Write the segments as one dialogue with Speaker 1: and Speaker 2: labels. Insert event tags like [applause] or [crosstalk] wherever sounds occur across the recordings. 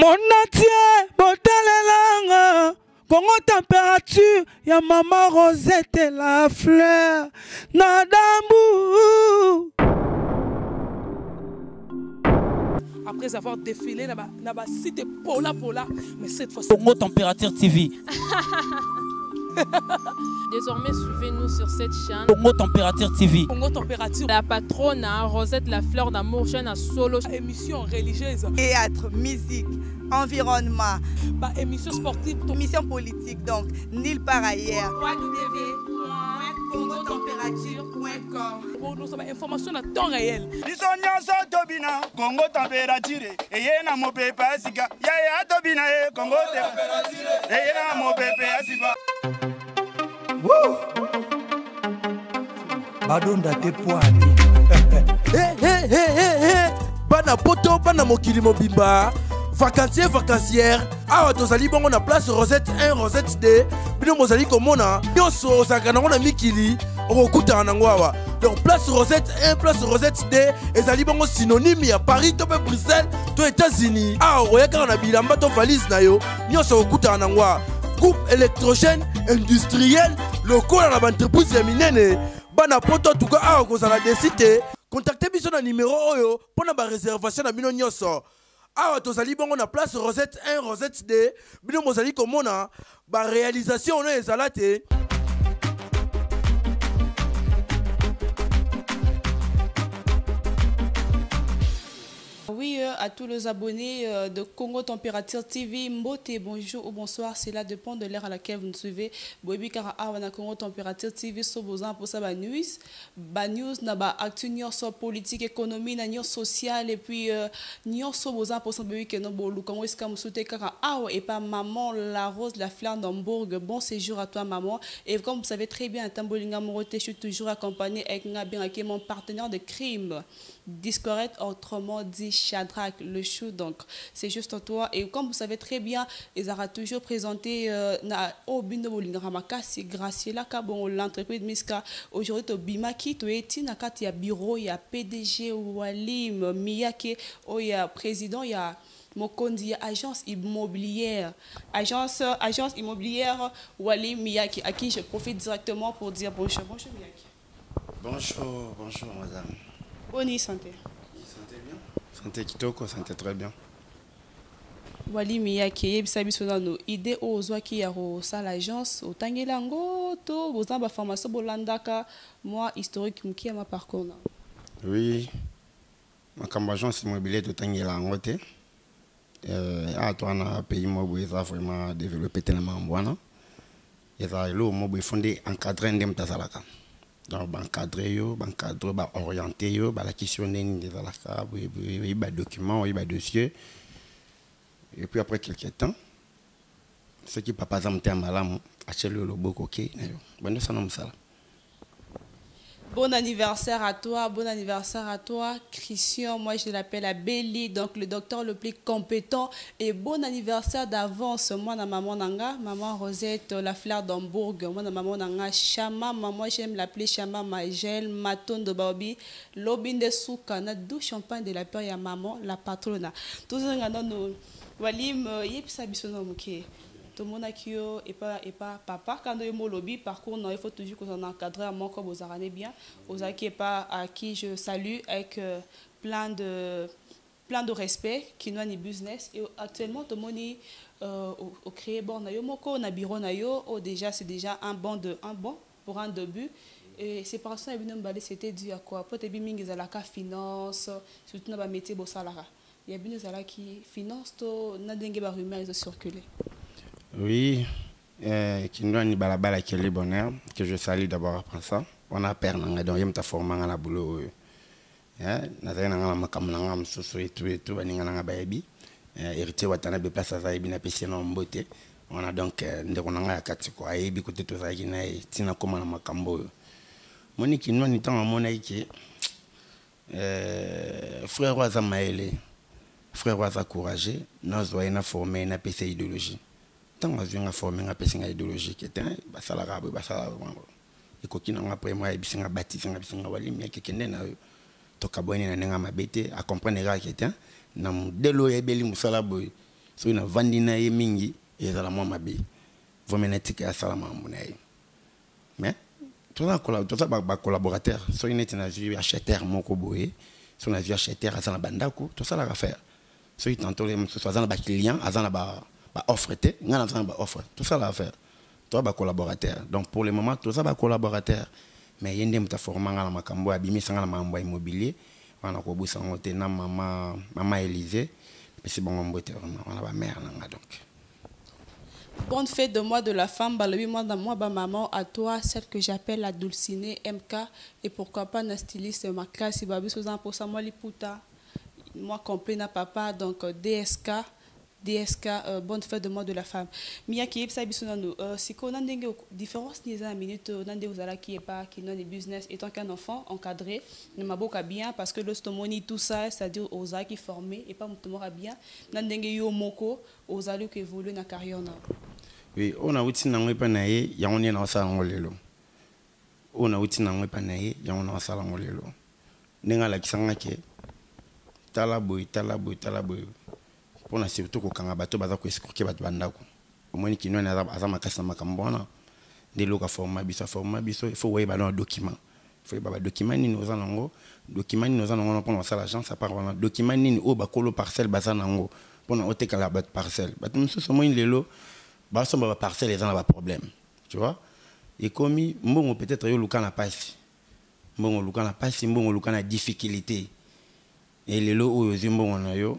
Speaker 1: monatie botalelanga kongo température ya mama rosette la fleur. Na dambu
Speaker 2: après avoir défilé na ba- na basite pola pola mais cette fois
Speaker 1: congo température tv [laughs] [laughs]
Speaker 3: Désormais, suivez-nous sur cette chaîne.
Speaker 1: congo température tv
Speaker 2: congo température.
Speaker 3: La patronne, hein, Rosette la fleur d'amour, jeune à solo.
Speaker 2: émission religieuse.
Speaker 4: Théâtre, musique, environnement,
Speaker 2: ba émission sportive to-
Speaker 4: mission politique, donc nulle part ailleurs.
Speaker 2: pour nous information temps réel.
Speaker 5: Biso nyonso tobina kongo température eye na mopepe ya sika yaya tobina ye kongo te- eye na mopepe ya sika
Speaker 6: badonda te poani. [laughs] Bana poto bana mokili mobimba. Vacancier vacancière. Awa tozali bongo na place rosette 1 rosette 2 bino bozali komona nyonso ozalaka nango na mikili. Okokutana nango awa. Donc place rosette 1 place rosette 2 ezali bongo synonyme ya paris to mpe bruxelles to états-unis. Awa oya kaka na bilamba to valise na yo. Nyonso okokutana nango awa groupe électrogène industriel. Lokola na baentreprise ya minene. Bana poto tuka awa kozala desi te kontakte biso na nimero oyo mpo na bareservation na bino nyonso awa tozali bongo na place rosette 1 rosette 2 bino bozali komona. Baréalisation oyo ezala te
Speaker 7: Oui, euh, à tous les abonnés euh, de Congo Température TV, bonjour ou bonsoir, cela dépend de l'heure à laquelle vous nous suivez. Boebi Kara Awa na Congo Température TV, so besoin pour ça, ba news, ba news, na ba actu nyonso politique, économie, na nyonso social, et puis euh, nyonso besoin pour ça, boebi keno bolu, Congo iska musute Kara Awa, et pas maman, la rose, la fleur d'Hambourg, bon séjour à toi maman. Et comme vous savez très bien, Tambolinga Morote, je suis toujours accompagné avec Ngabin, qui mon partenaire de crime. Discorette, autrement dit Shadrach, le chou. Donc, c'est juste toi. Et comme vous savez très bien, ils aura toujours présenté euh, Obino Bolingaramaka, c'est Graciela Kabon, l'entreprise Miska. Aujourd'hui, to Bimaki, to eti na kati ya bureau, il y a PDG Walim Miyake, oh, il y a président, il y a Mokondi, agence immobilière. Agence, agence immobilière Walim Miyake, à qui je profite directement pour dire bonjour. Bonjour Miyake.
Speaker 5: bonjour bonjour madame
Speaker 7: Bonne santé.
Speaker 5: santé bien santé kitoko santé très bien.
Speaker 7: Walimi yake yebisa biso nano ide oyo ozwaki ya kosala agence otangeli yango to boza na baformation bolandaka mwa historique moke ya maparcours na
Speaker 5: oui. Makambo agence immobilier totangela yango te Euh, awa to wana pays mo boye eza vraiment développé te na makambo wana eza eloko mo boye fo nde encadre nde moto azalaka donc baencadre yo baencadre baorienté yo balakisi yo ndenge nini ezalaka oyebi badocument oyebi badossier et puis après quelque temps soki papa aza motema malamu atieli yo loboko oke na yo bande osala mosala
Speaker 7: Bon anniversaire à toi, bon anniversaire à toi, Christian. Moi, je l'appelle à Belly, donc le docteur le plus compétent. Et bon anniversaire d'avance, moi, na maman Nanga, maman Rosette, la fleur d'Hambourg, moi, na maman Nanga, Chama, maman, j'aime l'appeler Chama Magel, Maton de Baobi, Lobin de Souka, na deux champagne de la peur, ya maman, la patrona. Tout ça, nous, Walim, yep, ça, bisono, mouké. tomonaki yo epa epa papa. Kando ye molobi parcours non il faut toujours que on encadre à moko bozarane bien. Ozalaki epa à qui je salue avec euh, plein de plein de respect kinwani business. Et actuellement tomoni euh, au, au créer bon na yo moko na bureau na yo oh, déjà c'est déjà un bon de un bon pour un début. Et séparation ya bino mibale c'était dû à quoi? Po tebi mingi ezalaka finance surtout na bamétier bosalaka ya bino ezalaki finance to na ndenge barumeur ezocircule
Speaker 5: Oui, euh, Kindwani Balabala Kelly Bonheur, que je salue d'abord après ça. On a perdu, donc il m'a formé dans la boulot. nazali na nga na makambo na nga mosusu etu etu baninga na nga bayebi. Héritier watana beplace aza yebi napesi na mbote. Wana donc eh, ndeko na nga ya kati ko ayebi kote tozalaki na ye ntina kóma na makambo oyo moni kinwani ntango amonaki ke eh, frère oyo aza mayele frère oyo aza courageux nazwa ye na forme ye napesa idéologie ntango azwi nga forme nga apesi nga idéologie ke te basalaka boye basalaka bongo ekoki na nga apres mo ayebisi nga batisi nga kende na oyo tokabwani na ndenge mabe te acomprendre kaka ke te na modele oyo ayebeli mosala boye soki navandi na ye mingi mwa mabe vraimen natika asala makambo na ye mais toza bacollaborateur soki acheteur moko boye soki nazwi acheteur aza na bandako tosalaka faire soki tantôt ye mosusu aza na ba- baoffre te ngai naza na baoffre tosalaka faire toza bacollaborateur donc pour le moment toza bacollaborateur mais ye nde moto aforma nga na makambo abimisa nga na makambo ya immobilier. Wana kobusa yango te na mama mama élysée. Epesi bango mbote vraiment wana bamare na nga donc.
Speaker 7: Bonne fête de mois de la femme, balobi moi dans moi, bah maman, à toi, celle que j'appelle la Dulcinée MK, et pourquoi pas un styliste ma classe, babi sous pour ça, moi liputa, moi complet na papa, donc DSK, DSK, euh, bonne fête de mois de la femme. Mia qui est ça bisonano, euh, si qu'on a une différence ni une minute, on a des aux qui est pas, qui n'a des business, étant qu'un enfant encadré, ne m'a beaucoup bien parce que l'ostomoni tout ça, c'est-à-dire qui formé et pas moutomora bien, n'a dengue yo moko, qui évoluent na carrière na.
Speaker 5: oui oyo nauti nango epai na ye yango nde naosala yango lelo. Oyo nauti nango epai na ye yango naosala yango lelo. Ndenge alakisanga ke tala boye tala boye tala boye mpona surtout kokanga bato baza koescroke bato bandako. Omoni kinwani aza makasi na makambo wana. Nde eloko biso aforma biso ifo badocument nini oza nango? Document nini oza nango mpona osala agence apart wana. Document nini oyo bakolo parcelle baza nango? Mpona otekala bato parcelle. Bato mosusu omoni lelo basomba baparcelle eza na baproblème tu vois? Ekomi mbongo peut-être yo na pasi. Mbongo oluka na pasi mbongo oluka na difficulté. E lelo oyo ozwi mbongo na yo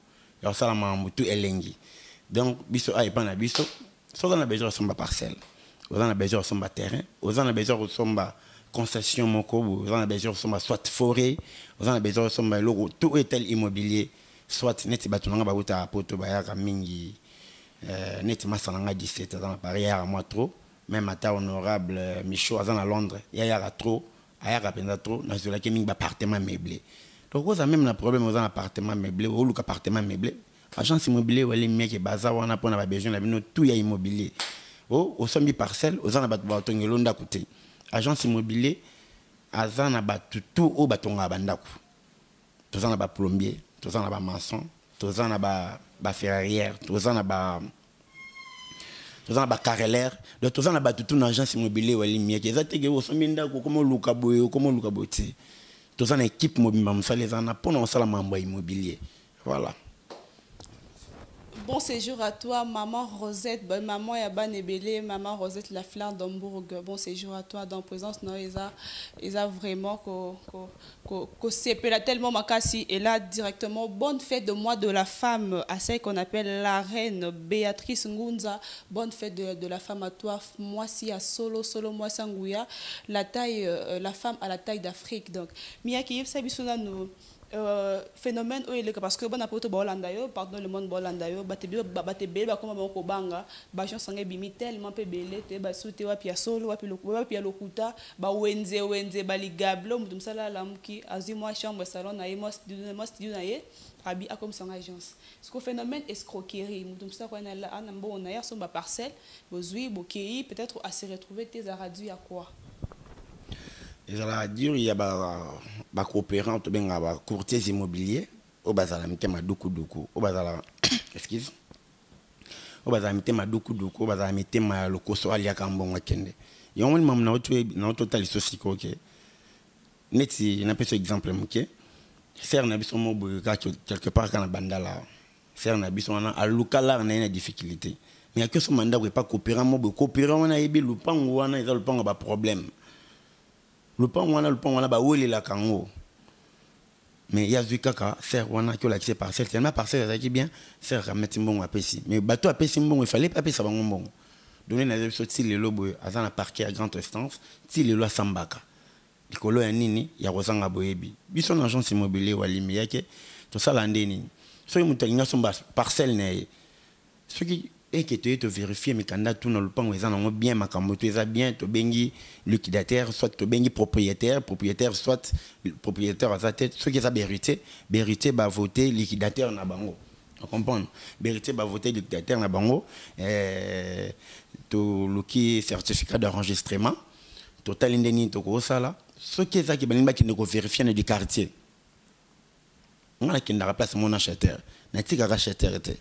Speaker 5: ya kosala makambo tu elengi donc biso a epai na biso. So oza na besoin ya kosomba parcelle. Oza na besoin ya kosomba terrain. Oza na besoin ya kosomba concession moko boye oza na besoin ya kosomba soit forêt. Oza na besoin ya kosomba eloko tu oyo etel immobilier. Soit neti bato na nga bautaka poto bayaka mingi. Neti masa na nga 17 aza na paris yaka mwa trop. Même honorable euh, na londres ayaka trop. Ayaka trop. Nazwelaki mingi baappartement meublé donc oza même na problème oza na appartement meublé oluka appartement meublé agence immobilier wali mieke baza wana mpona babesoin na bino tout ya immobilier o osombi parcelle oza na bato batongelo ndako te agence immobilier aza na bato tu oyo batongaka bandako toza na baplombier toza na bamaçon toza na baferrarière toza na ba toza na bacarrelaire donc toza na bato tu na agence immobilier wali mieke eza teke osombi ndako okoma oluka boye okoma oluka boye te toza na équipe mobimba. Mosala eza na mpona kosala mambo ya immobilier. Voilà
Speaker 7: Bon séjour à toi, maman Rosette, maman Yaban Ebele, maman Rosette Lafleur d'Hambourg. Bon séjour à toi, dans présence, non, ils a, ils a vraiment que, tellement. Et là, directement, bonne fête de mois de la femme, à celle qu'on appelle la reine Béatrice Ngunza. Bonne fête de, la femme à toi, moi si à solo, solo, moi sangouya. La taille, euh, la femme à la taille d'Afrique. Donc, Sabisuna nous. Euh, phénomène oyo eleka parce que bana poto baolanda yo pardon le monde baolanda yo bato ebele bakoma bango kobanga bagence yango ebimi tellement mpe ebele te basu te wapi ya solo wapi ya lokuta bawenze wenze baligable moto mosala alamuki azwi mwa chambre salon na ye mwa studio na ye abi akomisa yango agence. Siko phénomène escroquerie moto mosala ana mbongo na ye asomba parcelle bozwi bokei peut-être ase retrouver te eza radio ya quoi?
Speaker 5: Ezalaka dire ya bacoopérant tobengaka bacourtiers immobilier oyo bazala mitema dukuduku oyo bazala [coughs] excuse. Oyo bazala mitema dukuduku oyo bazala mitema ya lokoso aliaka mbongo akende yango moni mamu naototalisa sikoyo ke neti napesa exemple moke sere na biso mo boye kaka quelque part kaka na bandala sere na biso wana aluka lare na ye na difficulté. Mais aki osomba ndako epa coopérant mo boye coopérant wana ayebi lupango wana eza lupango ya baproblème lupango wana lupango wana bawelelaka yango mais ye azwi kaka ser wana aki olakisa parcelle tellement parcelle ezalaki bien ser ameti mbongo apesi. Mais bato apesi mbongo efale mpe apesa bango mbongo. Donne naza biso ti lelo boye aza na parquet ya grande instance ti lelo asambaka likolo ya nini ya kozanga boyebi. Biso na agence immobilier walimi yake tosala nde nini. Soki moto alingi asomba parcelle na ye soki eke toye tovérifie mikanda tuna lopango eza nango bien makambo to eza bien tobengi liquidateur soit tobengi propriétaire propriétaire soit propriétaire aza te soki eza berité berité bavote liquidateur na bango. Ocomprendre berité bavote liquidateur na bango eh, toluki certificat d'enregistrement totali nde nini tokosala soki ezaki balingi bakende kovérifie na du quartier. Nga nakendaka place mona chater. Natikaka chater te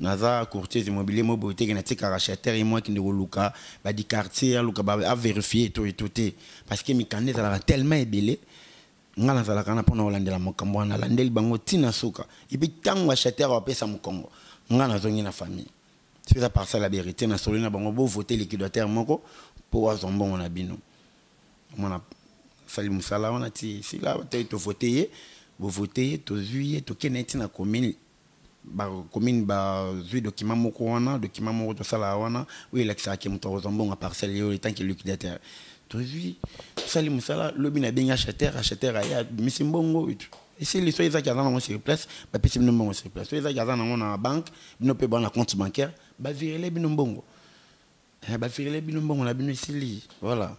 Speaker 5: naza courtier immobilier mo boye teke natikaka chater ye mo akende koluka badi quartier aluka avérifie eto eto te parce que mikanda ezalaka tellement ebele nga nazalaka na mpona kolandela makambo wana nalandeli bango ntina suka. Epi ntango achater bapesa mokongo nga nazongi na famille. Soki eza parcelle ya berité nasoli na bango bovote liquidateur moko mpo azwa mbongo na bino mona sali mosala wana ti sila te tovote ye bovote ye tozwi ye tokende ntina commune bacommune bazwi document moko wana document moko tosala wana oyo elakisaka ke moto akozwa mbongo parcelle ye oyo etanke liquidateur. Tozwi tosali mosala lobi nabengi acheteur acheteur aye abimisi mbongo esili so ezaki aza nango sur place bapesi bino mbongo sur place. So ezaki aza nango na banque bino mpe bana compte bancaire bavirele bino mbongo bavirele bino mbongo na bino esili voilà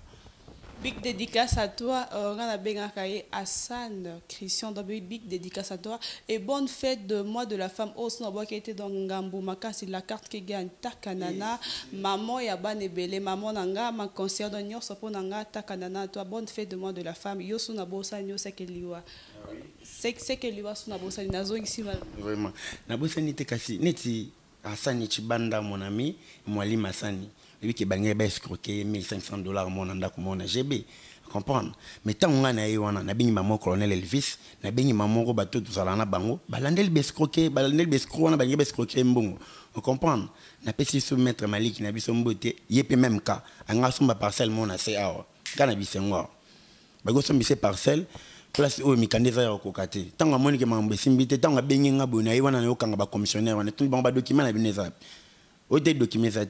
Speaker 7: Big dédicace à toi, Rana Bengakaye Hassan, Christian. Big dédicace à toi. Et bonne fête de mois de la femme au qui était dans Ngambo Makasi, la carte qui gagne Takanana. Maman Yaban Ebele, maman Nanga, ma concert Sopo Nanga, Takanana. Toi, bonne fête de mois de la femme. Yosu Nabosa, Nyo Sekeliwa. Sekeliwa Sunabosa, Nazo ici.
Speaker 5: Vraiment. Nabosa Nite Kasi, Neti Hassan Chibanda, mon ami, Mwali Massani. Ebi ke balingai baescroke 1500 dollars mona ndako mona gb comprendre. Mais ntango ngai na ye wana nabengi mama colonel elvis nabengi mamoko bato tozala na bango balandeli baescroke balandeli baescro wana balingai baescroke mbongo. Ocomprendre napesi biso maître maliki na biso mbote ye mpe même ka anga somba parcelle mona se awa nga na bisengo awa bakosombisa parcelle place oyo mikanda eza ya kokoka te. Ntango amonike makambo esimbi te ntango abengi nga boye na ye wana nayokanga bacommissionnaire wana tondi bango badokima na bino eza. Oyo te dokima eza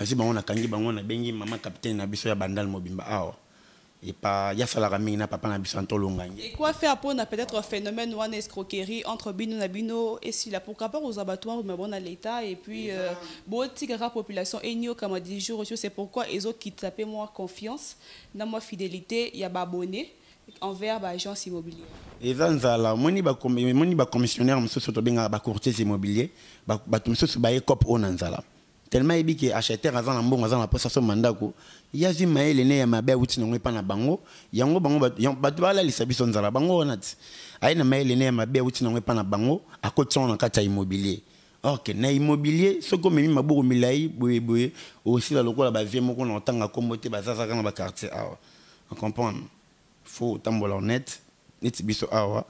Speaker 5: nazwi bango nakangi bango nabengi mama capitaine na biso ya bandal mobimba. Awa. Epa yasalaka mingi na papa na biso antolongangi
Speaker 7: Et quoi faire pour na peut-être un phénomène ou une escroquerie entre bino na bino et si là pourquoi pas aux abattoirs mais bon à l'état et puis euh, population enyo comme a dit jour c'est pourquoi ils ont quitté taper moi confiance na moi fidélité il y a abonné envers ba agence immobilière.
Speaker 5: Eza nzala moni bakomi- moni bacommissionnaire mosusu tobengaka bacourtiers immobilier ba- bato mosusu baye cope oyo na nzala tellement yebi ke acheteur aza na mbongo aza na posa so mandako ye azwi mayele ne ya mabe awuti nango epa na bango. Yango bango bato balalisa biso nzala bango wana ti aye na mayele ne ya mabe awuti nango epa na bango. Akoti yango na kati ya immobilier. Ok na immobilier soki omemi maboko milai boyeboye osila lokola bavie moko na otanga kombo te bazazaka na baquartier awa ocomprendre faut otambola honnête. Neti biso awa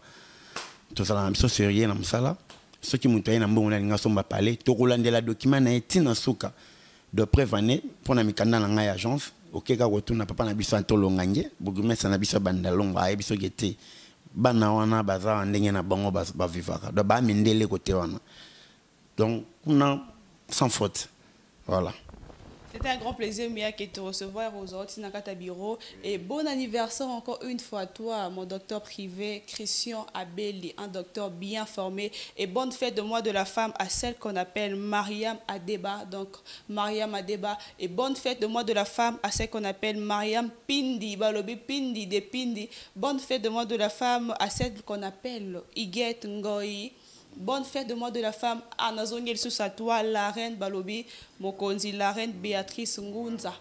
Speaker 5: tozala na biso sérieux na mosala soki moto aye na mbongo na alingi asomba pale tokolandela dokima na ye ntina suka. De preuve ane mpo na mikanda na ngai ya agence okeka kotuna papa na biso atolonga nge bourgmestre na biso banda longo ayebi soki te. Bana wana baza na ndenge na bango bavivaka donc baamindele kote wana. Donc kuna sans faute. Voilà
Speaker 7: C'était un grand plaisir, Mia, de te recevoir aujourd'hui dans ta bureau. Et bon anniversaire encore une fois à toi, mon docteur privé, Christian Abeli, un docteur bien formé. Et bonne fête de mois de la femme à celle qu'on appelle Mariam Adeba. Donc, Mariam Adeba. Et bonne fête de mois de la femme à celle qu'on appelle Mariam Pindi, Balobi Pindi, de Pindi. Bonne fête de mois de la femme à celle qu'on appelle Iguette Ngoyi. Bonne fête de mois de la femme à Nazongel sous à toi, la reine Balobi, Mokonzi, la reine Béatrice Ngunza.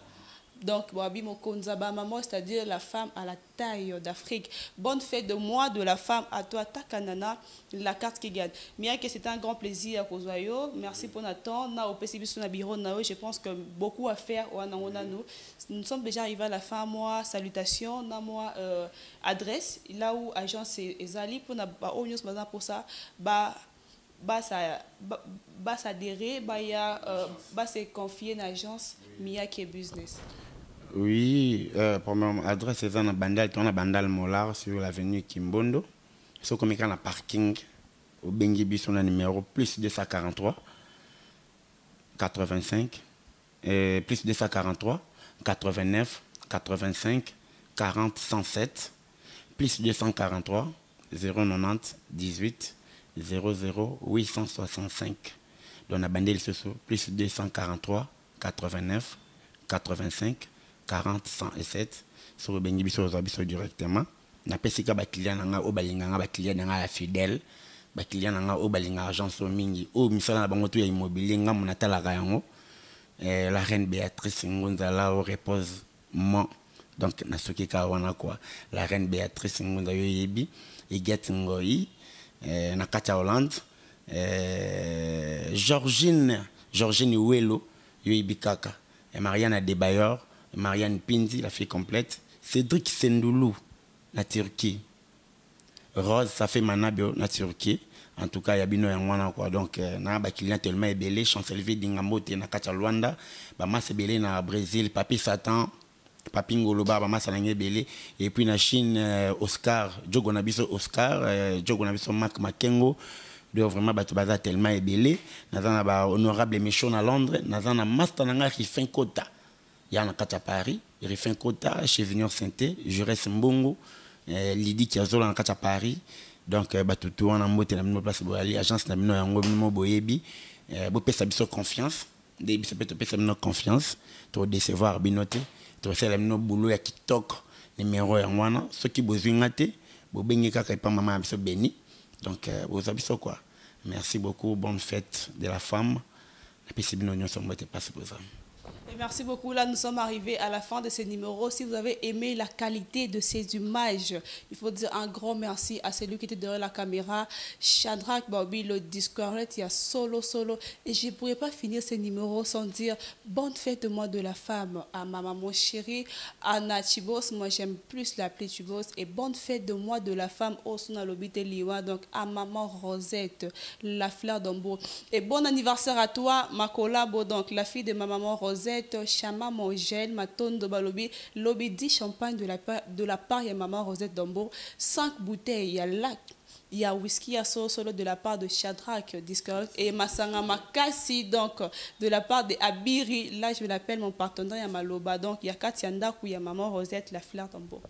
Speaker 7: Donc, Bamamo, c'est-à-dire la femme à la taille d'Afrique. Bonne fête de mois de la femme à toi, Takanana, la carte qui gagne. Mia, que c'est un grand plaisir à Kozoyo. Merci pour notre temps. Na je pense que beaucoup à faire. Nous sommes déjà arrivés à la fin. Moi, salutations. Na moi, euh, adresse. Là où agence Ezali, pour na ba news pour ça, ba ba ça ba, ba s'adhérer, ba ya euh, ba se confier une agence Miyake Business.
Speaker 5: Oui, euh, premièrement, adresse eza na bandal tona bandal molar sur l'avenue Kimbondo. Soki omeka na parking obengi biso na numéro plus 243 85 euh, plus 243 89 85 40 107 plus 243 090 18 00 865 donc na bande lisusu plus 243 89 85 40 107 soki obengi biso ozwa biso directement. Napesi ka baclient na ngai oyo balinganga baclient na ngai ya fidèle. Baclient na ngai oyo balingaka agence oyo mingi. Oyo misala na bango to ya immobilier ngambo natalaka yango. Eh, la reine béatrice ngunzala au reposement donc nasoki kaka wana kua la reine béatrice ngunza yo oyebi eget ngoi eh, na kati hollande. Eh, georgine georgine welo yo oyebi kaka. Eh, mariane adebayor mariane pindi la fille complète. Cédric sendoulou na turquie. Rose ça fait manabio na turquie. En tout cas ya bino yango wana quoi. Donc euh, na baclient tellement ebele chancelier dingambo te na kati ya lwanda bamasa ebele na brésil papi satan papi ngoloba bamasa nange ebele et puis na chine euh, oscar jogo na biso oscar euh, jogo na biso mak makengo. Donc vraiment bato baza tellement ebele naza na bahonorable michaud na londres. Naza na master na ngai rifin kota ya na kati ya paris rifin kota chez vignon sainte jures mbongo eh, lidi kiazola na kati ya paris. Donc eh, bato tu wana mbote na place boyali eh, confiance nde confiance todecevoir bino te tosala bino bulo ya kitoko numero yango wana. Soki bozwi nga te ya biso beni. Donc eh, bozwa biso quoi. Merci beaucoup bonne fête de la femme. Napesi bino
Speaker 7: Merci beaucoup. Là, nous sommes arrivés à la fin de ce numéro. Si vous avez aimé la qualité de ces images, il faut dire un grand merci à celui qui était derrière la caméra, Shadrach Bobby, le Discord, il y a solo, solo. Et je ne pourrais pas finir ce numéro sans dire bonne fête de mois de la femme à ma maman chérie, Anna Chibos. Moi, j'aime plus l'appeler Chibos. Et bonne fête de mois de la femme au Sona Lobite Liwa. Donc, à maman Rosette, la fleur d'Ambo. Et bon anniversaire à toi, ma collabo, donc la fille de ma maman Rosette. Chama Mongel, Matondo Balobi, Lobby 10 champagne de la, de la part de maman Rosette Dombo, 5 bouteilles, il y a lac, il y a whisky à solo solo de la part de Shadrach Discord et Masanga Makasi donc de la part de Abiri, là je l'appelle mon partenaire Yamaloba, donc il y a Katia Ndaku, il y a maman Rosette, la fleur Dombo.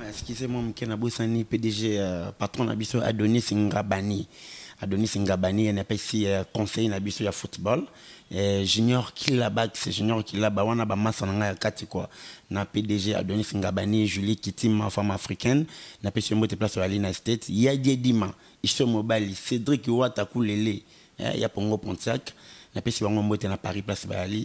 Speaker 5: Ah, excusez-moi moke nabosani pdg euh, patron na biso adonis ngabani. Adonis ngabani ye apesi euh, conseil na biso ya football. Junior kilabax junior kilaba wana bamasa na ngai ya kati kua na pdg adonis ngabani julie kitima femme africaine. Napesi yo mbote place oyali na state yadie dima iso mobali cédrik wata kulele eh, ya pongo pontiac mbote na paris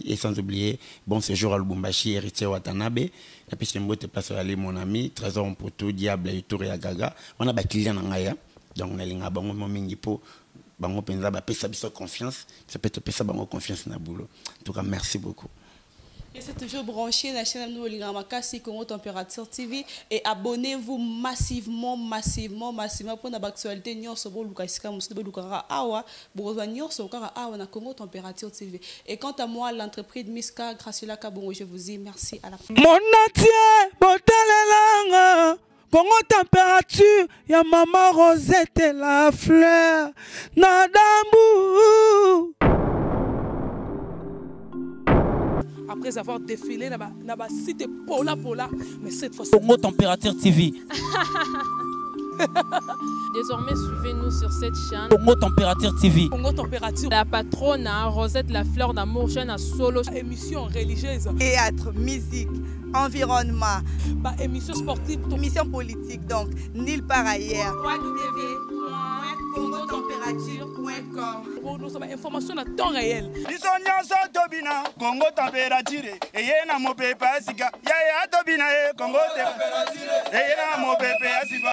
Speaker 5: et sans oublier bon séjour à lubumbashi héritier watanabe. Napesi mbote place bayali mon ami trésor mpoto diable etour ya gaga wana baclient na ngai ya donc nalinga bango mo mingi mpo bango mpenza bapesa biso confiance. Biso mpe topesa bango confiance na boulot en tout cas merci beaucoup
Speaker 7: Et c'est toujours branché la chaîne Makasi Congo Température TV et abonnez-vous massivement, massivement, massivement pour notre actualité. Nous sommes Lukasika Moussoube Lukara Awa, Bourgogne, nous sommes Awa na Congo Température TV. Et quant à moi, l'entreprise Miska Graciola Kabongo, je vous dis merci à la fin.
Speaker 1: monatie botalelanga kongo température ya mama rosette la fleur na
Speaker 2: Après avoir défilé dans la Pola Pola, mais cette fois-ci,
Speaker 1: Congo Température TV. [laughs]
Speaker 3: Désormais, suivez-nous sur cette chaîne.
Speaker 1: Congo Température TV.
Speaker 2: Congo Température,
Speaker 3: La patronne à Rosette La Fleur d'Amour, chaîne à solo.
Speaker 2: émission religieuse,
Speaker 4: Théâtre, musique, environnement,
Speaker 2: bah, émission sportive,
Speaker 4: émission politique, donc nulle part ailleurs. www.congotempérature.com
Speaker 2: nous avons information à temps réel.
Speaker 8: biso nyonso tobina kongo temperature eye na mopepe ya sika. Yaya tobina ye kongo te eye na mopepe ya sika